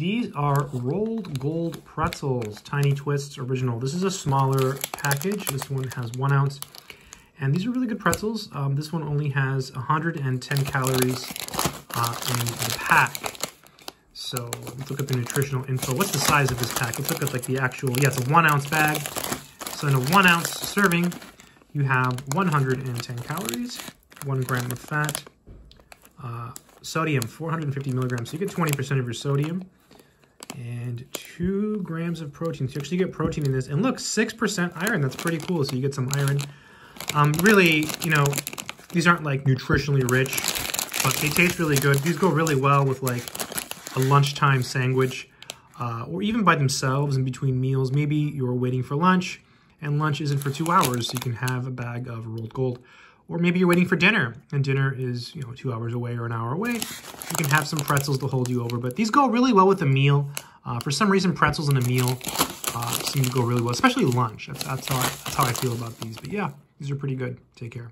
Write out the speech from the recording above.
These are Rold Gold pretzels, tiny twists, original. This is a smaller package. This one has one ounce. And these are really good pretzels. Um, this one only has 110 calories uh, in the pack. So let's look at the nutritional info. What's the size of this pack? Let's look at like the actual, yeah, it's a one ounce bag. So in a one ounce serving, you have 110 calories, one gram of fat, uh, sodium, 450 milligrams. So you get 20% of your sodium and two grams of protein. So you actually get protein in this. And look, 6% iron. That's pretty cool. So you get some iron. Um, really, you know, these aren't like nutritionally rich, but they taste really good. These go really well with like a lunchtime sandwich uh, or even by themselves in between meals. Maybe you're waiting for lunch and lunch isn't for two hours. So you can have a bag of Rold Gold. Or maybe you're waiting for dinner and dinner is, you know, two hours away or an hour away. You can have some pretzels to hold you over. But these go really well with a meal. Uh, for some reason, pretzels in a meal uh, seem to go really well, especially lunch. That's, that's, how I, that's how I feel about these. But yeah, these are pretty good. Take care.